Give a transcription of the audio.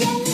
Yes.